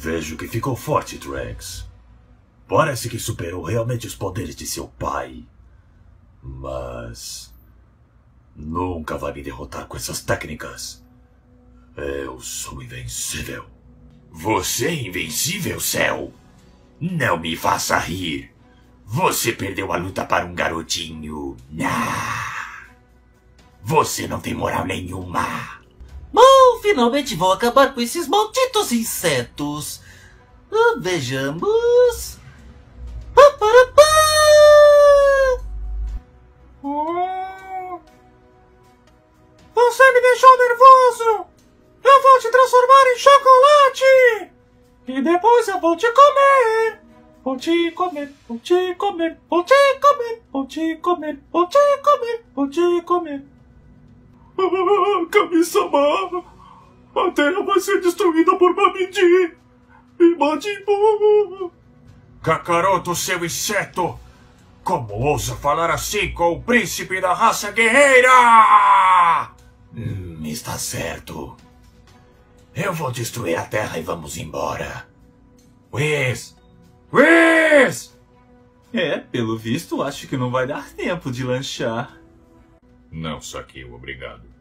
Vejo que ficou forte, Drax. Parece que superou realmente os poderes de seu pai. Mas. Nunca vai me derrotar com essas técnicas. Eu sou invencível. Você é invencível, Céu? Não me faça rir. Você perdeu a luta para um garotinho. Ah. Você não tem moral nenhuma. Finalmente vou acabar com esses malditos insetos. Ah, vejamos. Pá, pá. Oh. Você me deixou nervoso! Eu vou te transformar em chocolate! E depois eu vou te comer! Vou te comer, vou te comer, vou te comer, vou te comer, vou te comer, vou te comer. Ah, Kami-sama! A Terra vai ser destruída por Babidi! E Majin Buu! Kakaroto, seu inseto! Como ousa falar assim com o príncipe da raça guerreira? Hum, está certo. Eu vou destruir a Terra e vamos embora. Whis! Whis! É, pelo visto, acho que não vai dar tempo de lanchar. Não, Saquinho, obrigado.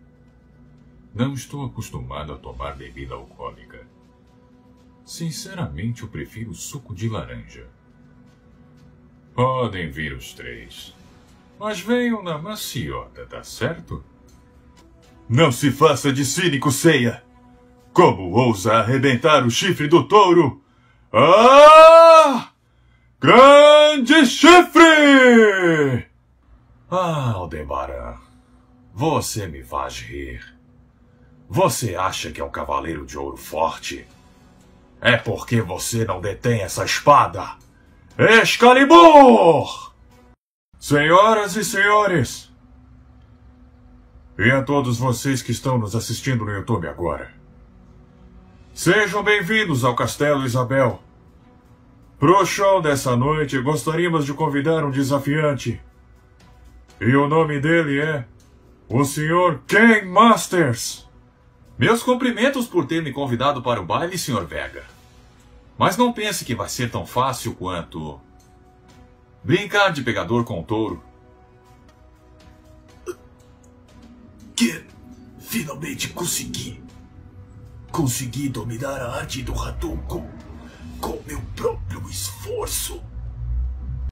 Não estou acostumado a tomar bebida alcoólica. Sinceramente, eu prefiro suco de laranja. Podem vir os três. Mas venham na maciota, tá certo? Não se faça de cínico, Ceia! Como ousa arrebentar o chifre do touro? Ah! Grande chifre! Ah, Aldebaran. Você me faz rir. Você acha que é um cavaleiro de ouro forte? É porque você não detém essa espada. Excalibur! Senhoras e senhores, e a todos vocês que estão nos assistindo no YouTube agora. Sejam bem-vindos ao Castelo Isabel. Pro show dessa noite, gostaríamos de convidar um desafiante. E o nome dele é o Sr. Ken Masters. Meus cumprimentos por ter me convidado para o baile, Sr. Vega. Mas não pense que vai ser tão fácil quanto. brincar de pegador com o touro. Que finalmente consegui. Consegui dominar a arte do Hadouken com meu próprio esforço.